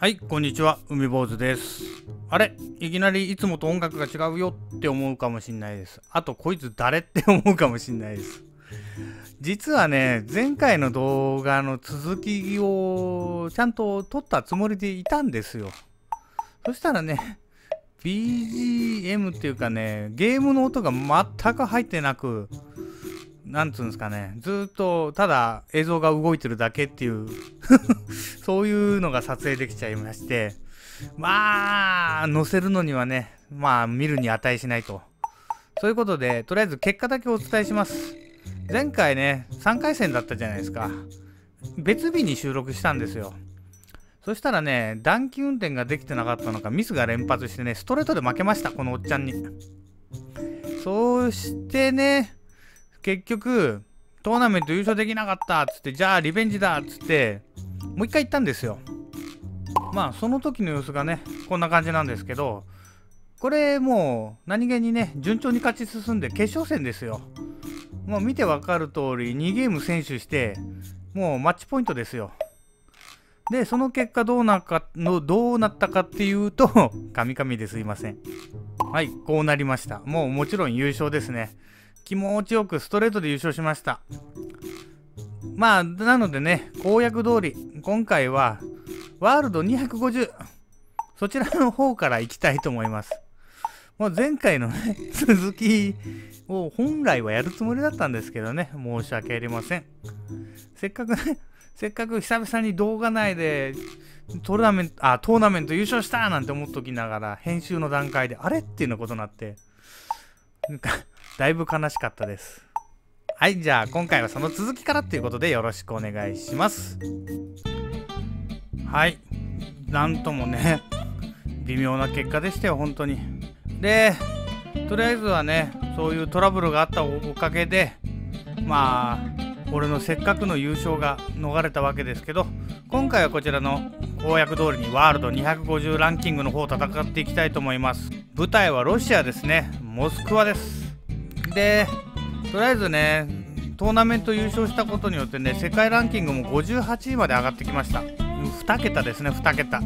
はい、こんにちは、海坊主です。あれいきなりいつもと音楽が違うよって思うかもしんないです。あと、こいつ誰って思うかもしんないです。実はね、前回の動画の続きをちゃんと撮ったつもりでいたんですよ。そしたらね、BGM っていうかね、ゲームの音が全く入ってなく、なんつうんですかね、ずーっとただ映像が動いてるだけっていう そういうのが撮影できちゃいまして、まあ、載せるのにはね、まあ、見るに値しないと。そういうことで、とりあえず結果だけお伝えします。前回ね、3回戦だったじゃないですか。別日に収録したんですよ。そしたらね、暖気運転ができてなかったのか、ミスが連発してね、ストレートで負けました、このおっちゃんに。そうしてね、結局、トーナメント優勝できなかったっつって、じゃあリベンジだっつって、もう一回行ったんですよ。まあ、その時の様子がね、こんな感じなんですけど、これもう何気にね、順調に勝ち進んで決勝戦ですよ。もう見てわかる通り、2ゲーム先取して、もうマッチポイントですよ。で、その結果どうなかのどうなったかっていうと、カミカミですいません。はい、こうなりました。もうもちろん優勝ですね。気持ちよくストレートで優勝しました。まあ、なのでね、公約通り、今回は、ワールド250、そちらの方から行きたいと思います。もう前回のね、続きを本来はやるつもりだったんですけどね、申し訳ありません。せっかくね、せっかく久々に動画内でトーナメント、あ、トーナメント優勝したなんて思っときながら、編集の段階で、あれ？っていうようなことになって、なんか、だいぶ悲しかったです。はい、じゃあ今回はその続きからっていうことでよろしくお願いします。はい、なんともね、微妙な結果でしたよ、本当に。で、とりあえずはね、そういうトラブルがあったおかげで、まあ、俺のせっかくの優勝が逃れたわけですけど、今回はこちらの公約通りにワールド250ランキングの方を戦っていきたいと思います。舞台はロシアですね、モスクワです。で、とりあえずね、トーナメント優勝したことによってね、世界ランキングも58位まで上がってきました。2桁ですね、2桁。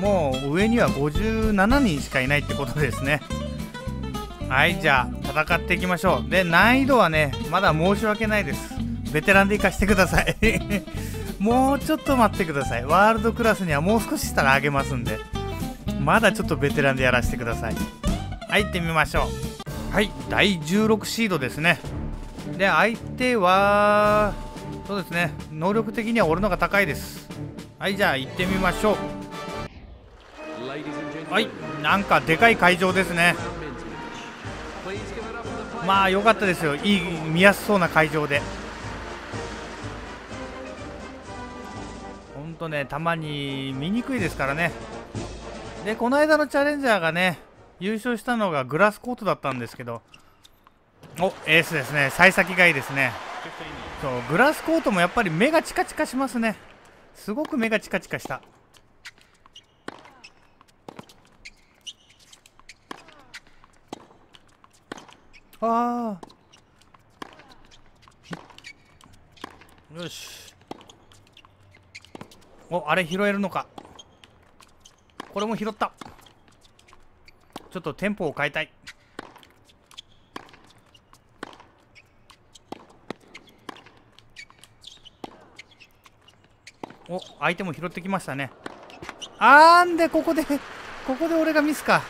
もう上には57人しかいないってことですね。はい、じゃあ戦っていきましょう。で、難易度はね、まだ申し訳ないです。ベテランで行かしてください。もうちょっと待ってください。ワールドクラスにはもう少ししたらあげますんで。まだちょっとベテランでやらせてください。はい、行ってみましょう。はい、第16シードですね。で、相手は、そうですね、能力的には俺のが高いです。はい、じゃあ行ってみましょう。はい、なんかでかい会場ですね。まあ良かったですよ、いい見やすそうな会場で。ほんとね、たまに見にくいですからね。で、この間のチャレンジャーがね、優勝したのがグラスコートだったんですけど、おエースですね、幸先がいいですね。そう、グラスコートもやっぱり目がチカチカしますね。すごく目がチカチカした。ああ。よし。お、あれ拾えるのか。これも拾った。ちょっとテンポを変えたい。お、相手も拾ってきましたね。あーんで、ここで、ここで俺がミスか。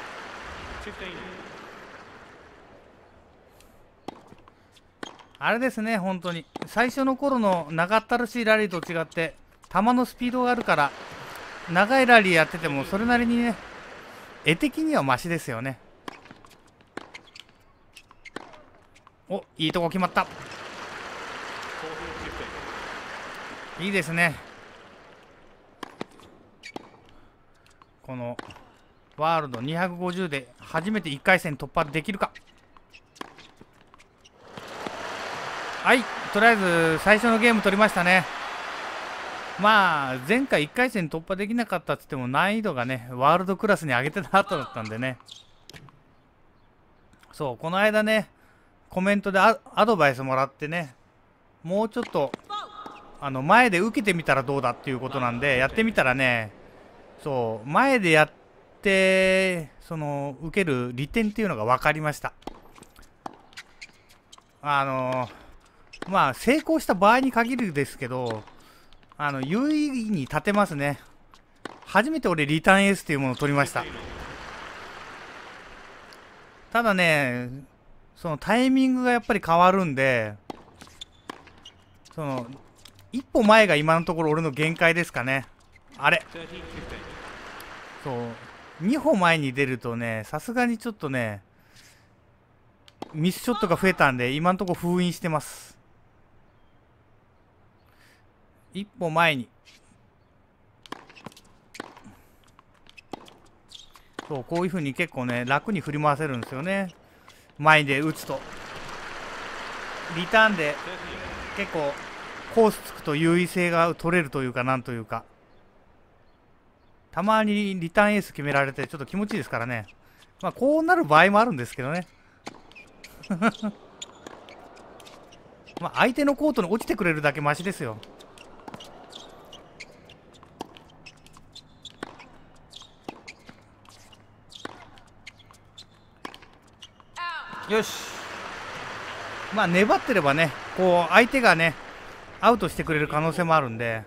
あれですね、本当に。最初の頃の長ったらしいラリーと違って、球のスピードがあるから、長いラリーやってても、それなりにね、絵的にはマシですよね。お、いいとこ決まった。いいですね。この、ワールド250で初めて1回戦突破できるか。はい、とりあえず最初のゲーム取りましたね。まあ、前回1回戦突破できなかったっつっても難易度がね、ワールドクラスに上げてた後だったんでね。そう、この間ね、コメントでアアドバイスもらってね、もうちょっと、あの、前で受けてみたらどうだっていうことなんで、やってみたらね、そう前でやってその受ける利点っていうのが分かりましたあのまあ成功した場合に限るですけどあの優位に立てますね。初めて俺リターンエースっていうものを取りました。ただねそのタイミングがやっぱり変わるんでその一歩前が今のところ俺の限界ですかね。あれ。そう。2歩前に出るとねさすがにちょっとねミスショットが増えたんで今のところ封印してます。一歩前に。そうこういう風に結構ね楽に振り回せるんですよね。前で打つと。リターンで結構コースつくと優位性が取れるというかなんというか。たまにリターンエース決められてちょっと気持ちいいですからね。まあこうなる場合もあるんですけどね。まあ相手のコートに落ちてくれるだけマシですよ。よし。まあ粘ってればねこう相手がねアウトしてくれる可能性もあるんで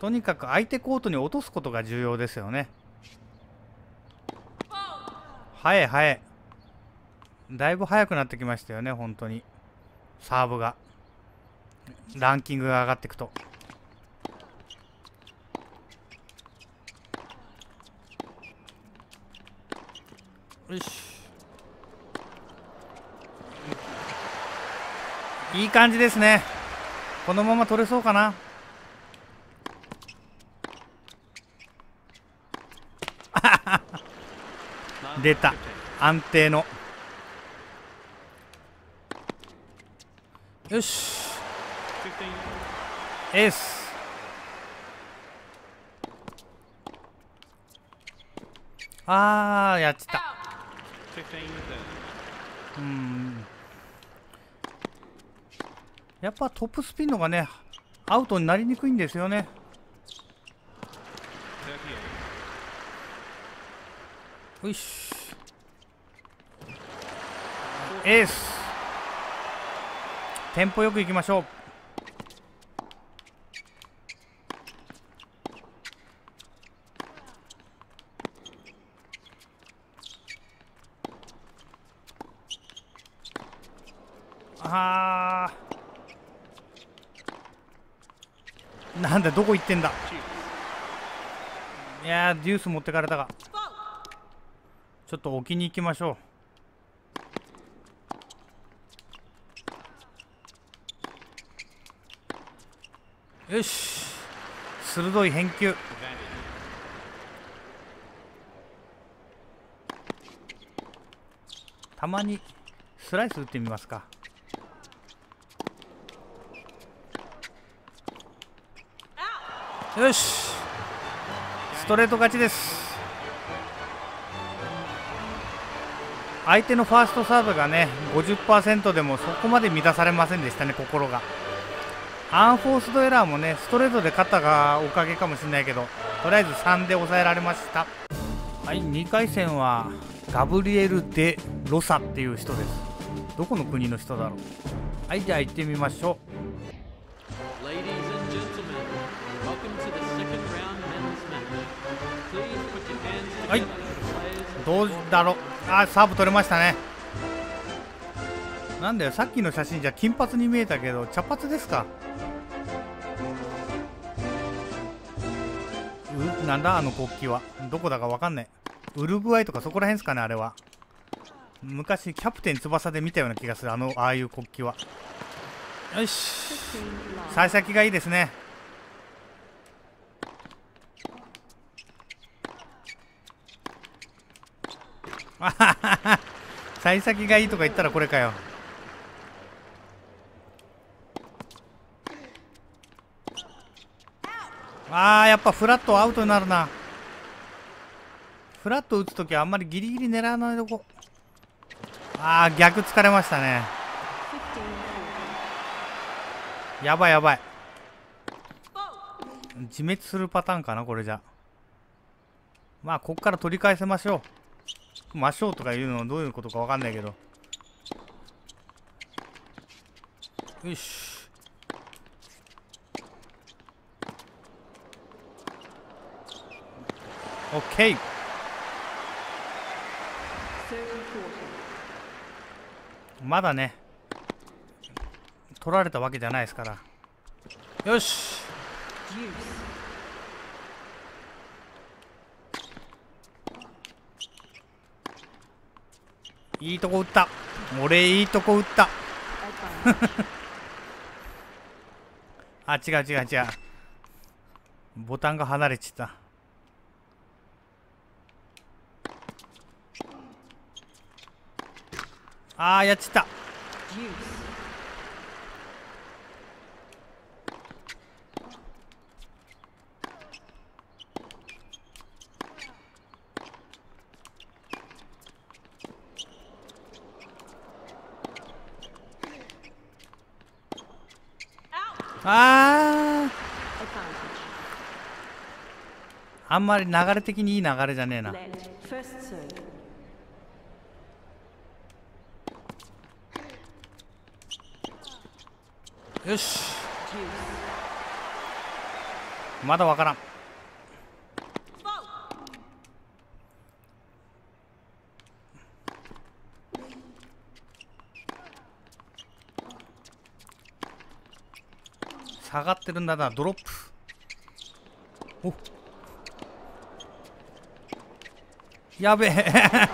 とにかく相手コートに落とすことが重要ですよね。早い早い。だいぶ速くなってきましたよね本当に。サーブが。ランキングが上がっていくと。いい感じですね。このまま取れそうかな。出た。安定の。よし。エース。あーやっちゃった。うんやっぱトップスピンのがねアウトになりにくいんですよね。よしエース。テンポよくいきましょうあーなんだ。どこ行ってんだ。いやデュース持ってかれたかちょっと置きに行きましょう。よし。鋭い返球。たまにスライス打ってみますか。よし。ストレート勝ちです。相手のファーストサーブがね50%でもそこまで満たされませんでしたね心が。アンフォースドエラーもねストレートで勝ったがおかげかもしれないけどとりあえず3で抑えられました。はい2回戦はガブリエル・デ・ロサっていう人です。どこの国の人だろう。はいじゃあ行ってみましょう。はい。どうだろう。あサーブ取れましたね。なんだよさっきの写真じゃ金髪に見えたけど茶髪ですか。うなんだあの国旗は。どこだかわかんない。ウルグアイとかそこら辺ですかねあれは。昔キャプテン翼で見たような気がするあのああいう国旗は。よし。幸先がいいですねあははは 幸先がいいとか言ったらこれかよ。あーやっぱフラットアウトになるな。フラット打つときはあんまりギリギリ狙わないとこ。あー逆疲れましたね。やばいやばい。自滅するパターンかなこれじゃ。まあこっから取り返せましょう。ましょうとか言うのはどういうことかわかんないけどよしオッケーまだね取られたわけじゃないですからよしいいとこ打った。俺いいとこ打った。あ違う違う違う。ボタンが離れちった。あーやっちった。ああんまり流れ的にいい流れじゃねえな。よし。まだわからん。下がってるんだな。ドロップ。お。やべえ。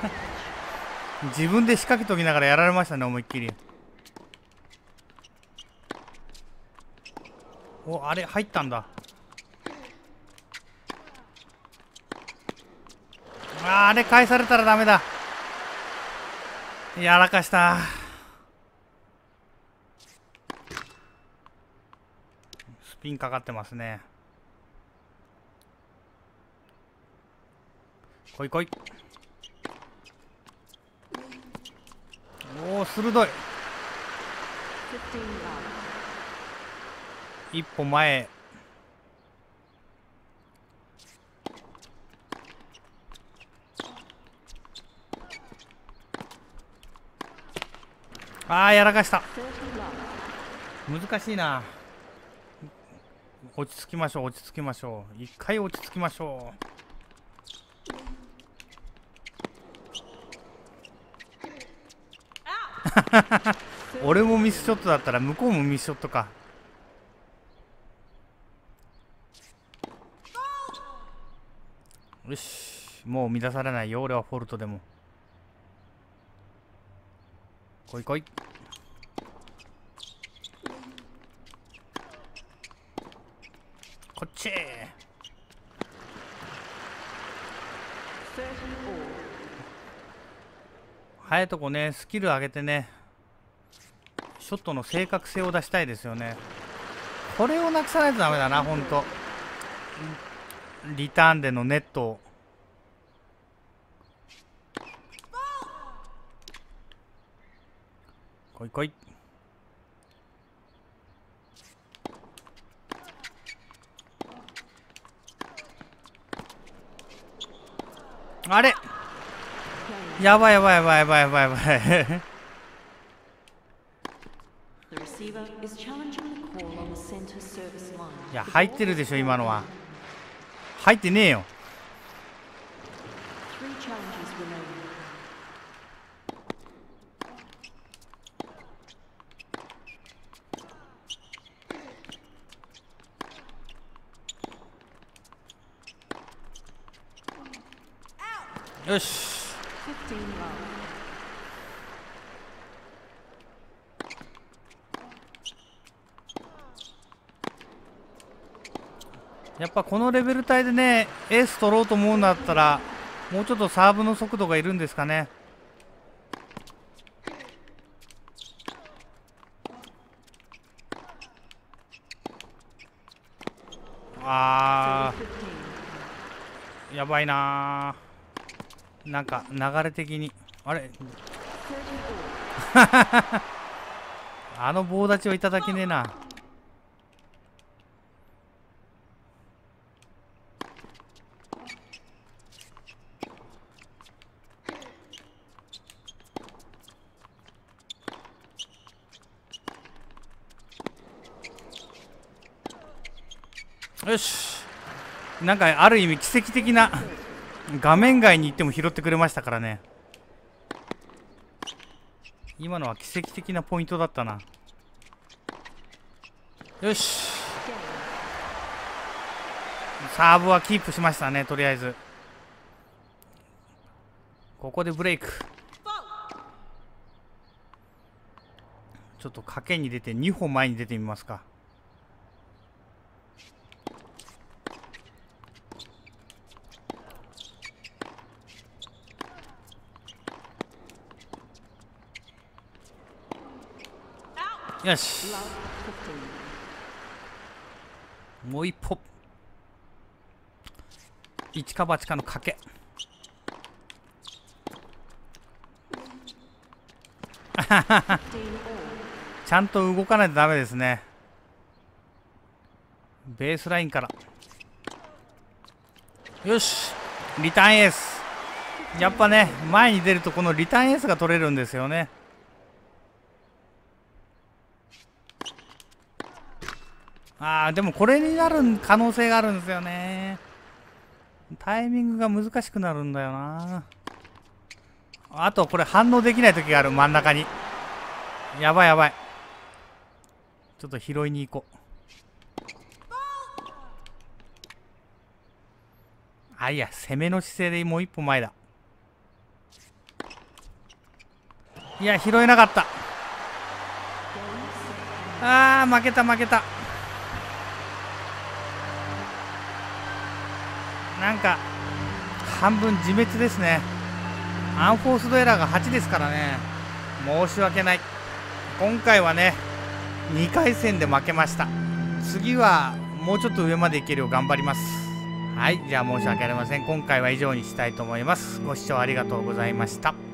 自分で仕掛けときながらやられましたね思いっきり。おあれ入ったんだ。ああれ返されたらダメだ。やらかしたスピンかかってますね。来い来い。おお鋭い。一歩前。あーやらかした。難しいな。落ち着きましょう落ち着きましょう。一回落ち着きましょう。俺もミスショットだったら向こうもミスショットか。よしもう乱されないよ俺はフォルトでも。来い来いこっち30 all. 早いとこねスキル上げてねショットの正確性を出したいですよね。これをなくさないとダメだなほんとリターンでのネットを。来い来い。あれ。やばいやばいやばいやばいやばいやばい。いや入ってるでしょ今のは。入ってねえよ。よし。やっぱこのレベル帯でねエース取ろうと思うんだったらもうちょっとサーブの速度がいるんですかね。あ 15. ー。やばいなー。なんか流れ的に。あれ？あの棒立ちをいただけねえな。よし。なんかある意味奇跡的な画面外に行っても拾ってくれましたからね。今のは奇跡的なポイントだったな。よし。サーブはキープしましたねとりあえず。ここでブレイク。ちょっと賭けに出て2歩前に出てみますか。よし。Love 15. もう一歩一か八かの賭け。15 all. ちゃんと動かないとダメですね。ベースラインから。よし。リターンエース。やっぱね前に出るとこのリターンエースが取れるんですよねあーでもこれになる可能性があるんですよね。タイミングが難しくなるんだよな。あとこれ反応できない時がある真ん中に。やばいやばい。ちょっと拾いに行こう。あいや攻めの姿勢でもう一歩前だ。いや拾えなかった。あー負けた負けた。なんか半分自滅ですね。アンフォースドエラーが8ですからね。申し訳ない。今回はね2回戦で負けました。次はもうちょっと上までいけるよう頑張ります。はいじゃあ申し訳ありません。今回は以上にしたいと思います。ご視聴ありがとうございました。